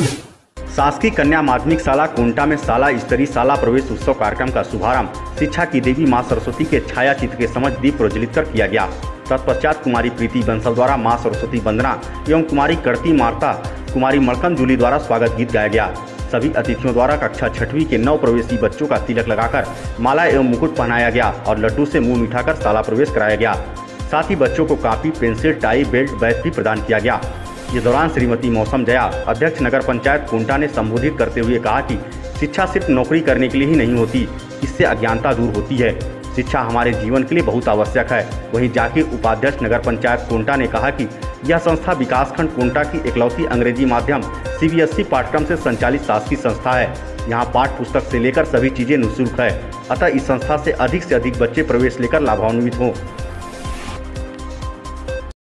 शासकीय कन्या माध्यमिक शाला कोंटा में शाला स्तरीय शाला प्रवेश उत्सव कार्यक्रम का शुभारंभ शिक्षा की देवी माँ सरस्वती के छाया चित्र के समझ दीप प्रज्वलित कर किया गया। तत्पश्चात कुमारी प्रीति बंसल द्वारा माँ सरस्वती वंदना एवं कुमारी करती मार्ता, कुमारी मड़कन जूली द्वारा स्वागत गीत गाया गया। सभी अतिथियों द्वारा कक्षा छठवीं के नव प्रवेशी बच्चों का तिलक लगाकर माला एवं मुकुट पहनाया गया और लड्डू से मुँह मिठाकर शाला प्रवेश कराया गया। साथ ही बच्चों को copy, pencil, tie, belt bag भी प्रदान किया गया। इस दौरान श्रीमती मौसम जया, अध्यक्ष नगर पंचायत कुंटा ने संबोधित करते हुए कहा कि शिक्षा सिर्फ़ नौकरी करने के लिए ही नहीं होती, इससे अज्ञानता दूर होती है। शिक्षा हमारे जीवन के लिए बहुत आवश्यक है। वहीं जाकिर उपाध्यक्ष नगर पंचायत कोंटा ने कहा कि यह संस्था विकासखंड कोंटा की इकलौती अंग्रेज़ी माध्यम सीबीएसई पाठ्यक्रम से संचालित शासकीय संस्था है। यहाँ पाठ पुस्तक से लेकर सभी चीज़ें निःशुल्क है। अतः इस संस्था से अधिक से अधिक बच्चे प्रवेश लेकर लाभान्वित हों।